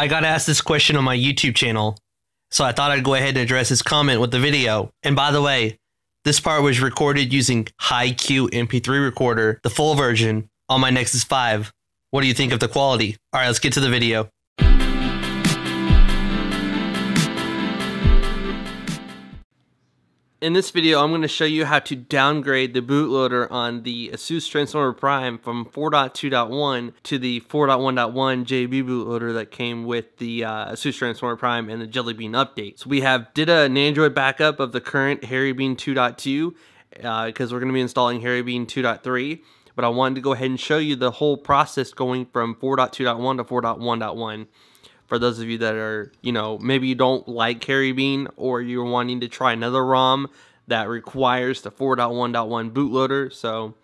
I got asked this question on my YouTube channel, so I thought I'd go ahead and address his comment with the video. And by the way, this part was recorded using HiQ MP3 recorder, the full version, on my Nexus 5. What do you think of the quality? Alright, let's get to the video. In this video, I'm going to show you how to downgrade the bootloader on the Asus Transformer Prime from 4.2.1 to the 4.1.1 JB bootloader that came with the uh, Asus Transformer Prime and the Jelly Bean update. So we have did a Nandroid backup of the current Hairy Bean 2.2 because uh, we're going to be installing Hairy Bean 2.3 but I wanted to go ahead and show you the whole process going from 4.2.1 to 4.1.1 for those of you that are, you know, maybe you don't like Hairy Bean or you're wanting to try another ROM that requires the 4.1.1 bootloader. So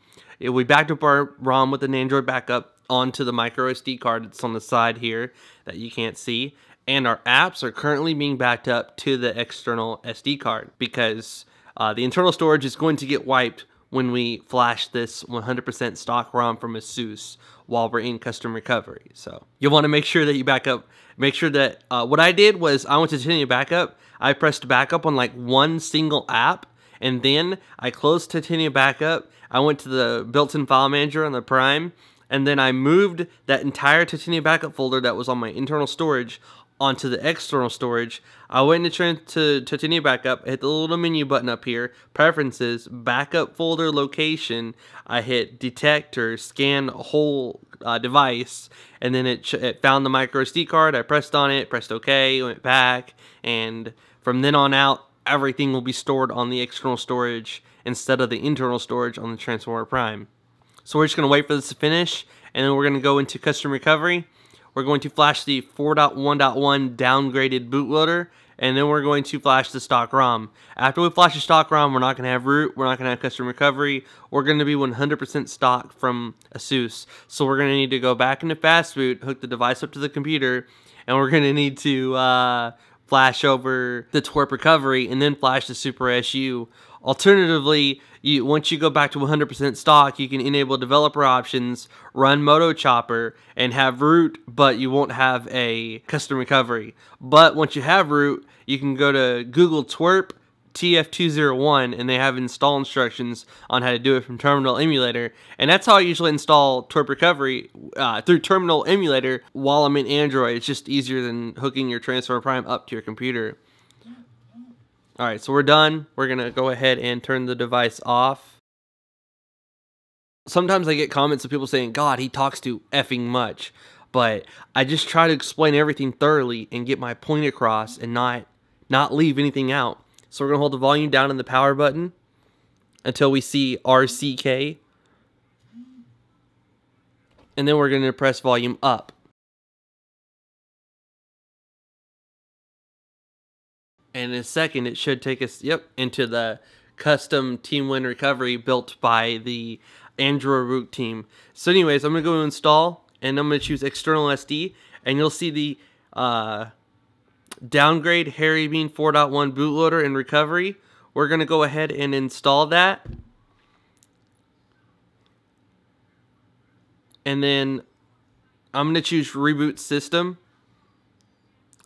we backed up our ROM with a Nandroid backup onto the micro SD card that's on the side here that you can't see. And our apps are currently being backed up to the external SD card because uh, the internal storage is going to get wiped when we flash this 100% stock ROM from ASUS while we're in custom recovery. So you'll want to make sure that you back up. Make sure that uh, what I did was I went to Titanium Backup. I pressed backup on like one single app, and then I closed Titanium Backup. I went to the built-in file manager on the Prime, and then I moved that entire Titanium Backup folder that was on my internal storage onto the external storage. I went into to Titanium Backup, hit the little menu button up here, Preferences, Backup Folder Location. I hit Detect or Scan Whole uh, Device, and then it, it found the micro SD card. I pressed on it, pressed OK, went back, and from then on out, everything will be stored on the external storage instead of the internal storage on the Transformer Prime. So we're just going to wait for this to finish, and then we're going to go into custom recovery we're going to flash the 4.1.1 downgraded bootloader, and then we're going to flash the stock ROM. After we flash the stock ROM, we're not going to have root, we're not going to have custom recovery, we're going to be 100% stock from ASUS. So we're going to need to go back into fastboot, hook the device up to the computer, and we're going to need to uh, flash over the TWRP recovery and then flash the SuperSU. Alternatively, you, once you go back to 100% stock, you can enable developer options, run Motochopper, and have root, but you won't have a custom recovery. But once you have root, you can go to Google TWRP TF201 and they have install instructions on how to do it from Terminal Emulator. And that's how I usually install TWRP Recovery uh, through Terminal Emulator while I'm in Android. It's just easier than hooking your Transformer Prime up to your computer. Alright, so we're done. We're to go ahead and turn the device off. Sometimes I get comments of people saying, God, he talks too effing much. But I just try to explain everything thoroughly and get my point across and not not leave anything out. So we're to hold the volume down in the power button until we see RCK. And then we're to press volume up. In a second, it should take us, yep, into the custom TeamWin recovery built by the Android root team. So anyways, I'm going to go install, and I'm going to choose external SD, and you'll see the uh, downgrade Hairy Bean 4.1 bootloader and recovery. We're going to go ahead and install that. And then I'm going to choose reboot system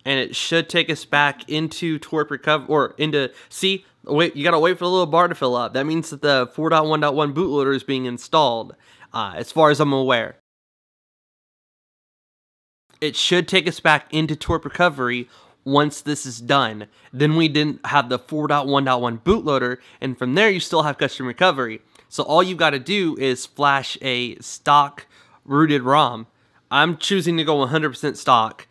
and it should take us back into TWRP Recover or into see wait you gotta wait for the little bar to fill up. That means that the 4.1.1 bootloader is being installed, uh, as far as I'm aware. It should take us back into TWRP Recovery once this is done. Then we didn't have the 4.1.1 bootloader, and from there you still have custom recovery. So all you got to do is flash a stock rooted ROM. I'm choosing to go 100% stock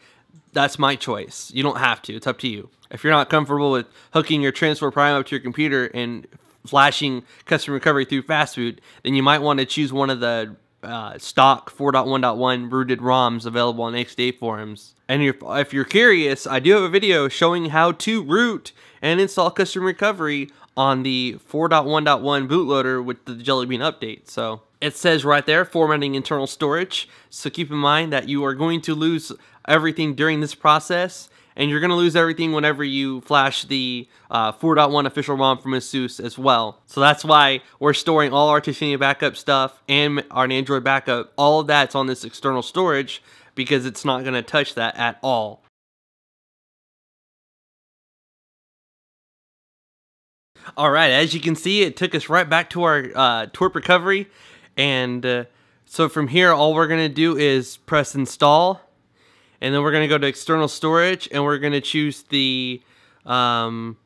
that's my choice. You don't have to. It's up to you. If you're not comfortable with hooking your Transfer Prime up to your computer and flashing custom recovery through fastboot, then you might want to choose one of the uh, stock 4.1.1 rooted ROMs available on XDA forums. And if you're curious, I do have a video showing how to root and install custom recovery on the 4.1.1 bootloader with the Jelly Bean update. So it says right there, formatting internal storage. So keep in mind that you are going to lose everything during this process, and you're going to lose everything whenever you flash the uh, 4.1 official ROM from ASUS as well. So that's why we're storing all our Titanium backup stuff and our Nandroid backup. All of that's on this external storage because it's not going to touch that at all. All right, as you can see, it took us right back to our uh, TWRP recovery. And uh, so from here, all we're going to do is press install. And then we're going to go to external storage and we're going to choose the um,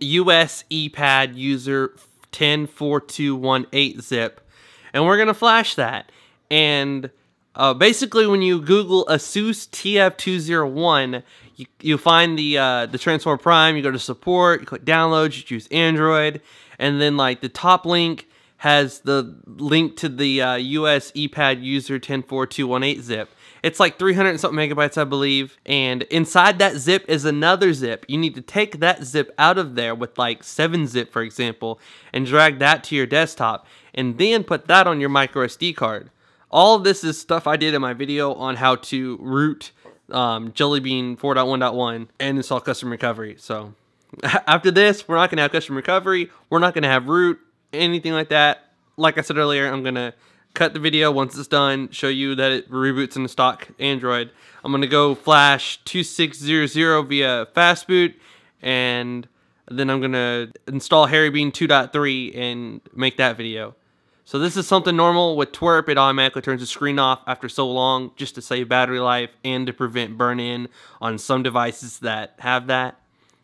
US ePad user 104218 zip. And we're going to flash that. And uh, basically, when you Google ASUS TF201, you, you find the uh, the Transformer Prime, you go to support, you click download, you choose Android, and then like the top link has the link to the uh, US ePad user 104218 zip. It's like 300 something megabytes, I believe. And inside that zip is another zip. You need to take that zip out of there with like 7-zip, for example, and drag that to your desktop, and then put that on your micro SD card. All this is stuff I did in my video on how to root um, Jelly Bean 4.1.1 and install custom recovery. So after this, we're not going to have custom recovery. We're not going to have root, anything like that. Like I said earlier, I'm going to cut the video once it's done, show you that it reboots in the stock Android. I'm going to go flash 2600 via fastboot and then I'm going to install HairyBean 2.3 and make that video. So this is something normal with TWRP. It automatically turns the screen off after so long just to save battery life and to prevent burn-in on some devices that have that.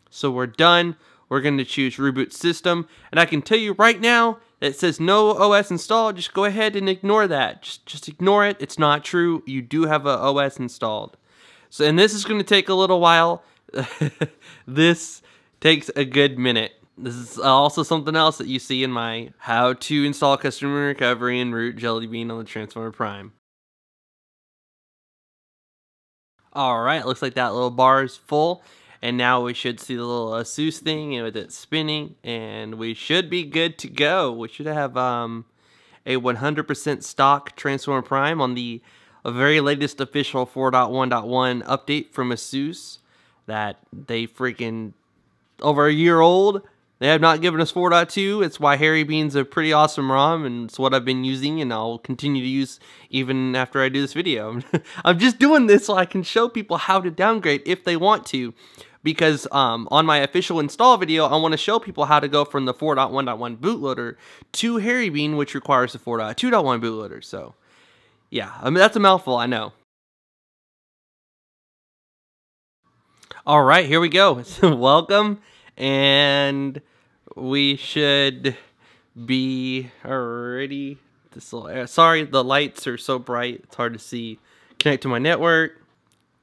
So we're done. We're going to choose reboot system. And I can tell you right now that says no OS installed. Just go ahead and ignore that. Just, just ignore it. It's not true. You do have a OS installed. So, and this is going to take a little while. this takes a good minute. This is also something else that you see in my how to install custom recovery and root Jelly Bean on the Transformer Prime. Alright, looks like that little bar is full. And now we should see the little ASUS thing with it spinning. And we should be good to go. We should have um, a 100% stock Transformer Prime on the very latest official 4.1.1 update from ASUS that they freaking over a year old they have not given us 4.2. It's why Hairy Bean's a pretty awesome ROM, and it's what I've been using, and I'll continue to use even after I do this video. I'm just doing this so I can show people how to downgrade if they want to. Because um, on my official install video, I want to show people how to go from the 4.1.1 bootloader to Hairy Bean, which requires the 4.2.1 bootloader. So, yeah, I mean, that's a mouthful, I know. All right, here we go. Welcome, and we should be already this little sorry the lights are so bright it's hard to see connect to my network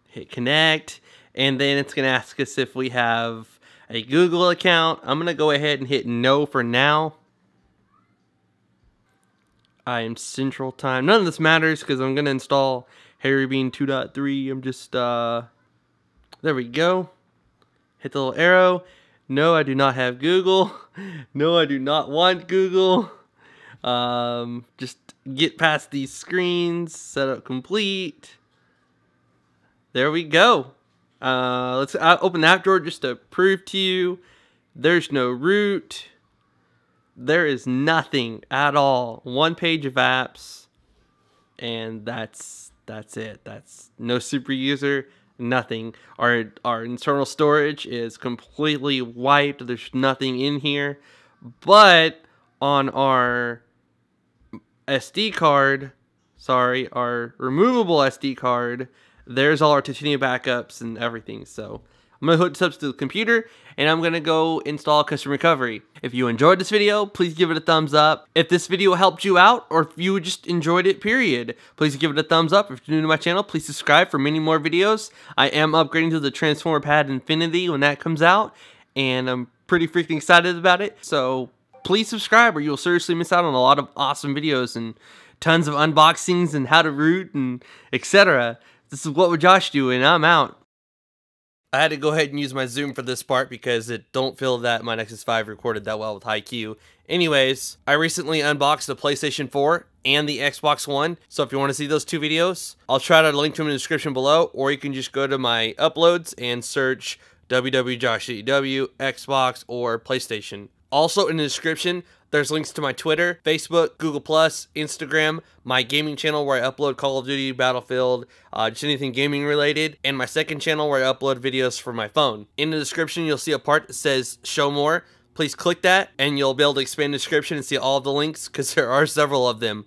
hit connect and then it's gonna ask us if we have a google account i'm gonna go ahead and hit no for now i am central time none of this matters because i'm gonna install Hairy Bean 2.3 i'm just uh there we go hit the little arrow no, I do not have Google. No, I do not want Google. Um, just get past these screens, setup complete. There we go. Uh, let's open that drawer just to prove to you there's no root. There is nothing at all. One page of apps, and that's that's it. That's no super user nothing. Our our internal storage is completely wiped. There's nothing in here. But on our SD card, sorry, our removable SD card, there's all our Titanium backups and everything. So I'm going to hook this up to the computer and I'm going to go install Custom Recovery. If you enjoyed this video, please give it a thumbs up. If this video helped you out or if you just enjoyed it, period, please give it a thumbs up. If you're new to my channel, please subscribe for many more videos. I am upgrading to the Transformer Pad Infinity when that comes out and I'm pretty freaking excited about it. So please subscribe or you'll seriously miss out on a lot of awesome videos and tons of unboxings and how to root and etc. This is what would Josh do and I'm out. I had to go ahead and use my zoom for this part because it don't feel that my Nexus 5 recorded that well with HiQ. Anyways, I recently unboxed the PlayStation 4 and the Xbox One, so if you want to see those two videos, I'll try to link to them in the description below, or you can just go to my uploads and search wwjoshdew, Xbox, or PlayStation. Also in the description, There's links to my Twitter, Facebook, Google Instagram, my gaming channel where I upload Call of Duty, Battlefield, uh, just anything gaming related, and my second channel where I upload videos for my phone. In the description, you'll see a part that says Show More. Please click that, and you'll be able to expand the description and see all the links because there are several of them.